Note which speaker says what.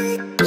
Speaker 1: Bye.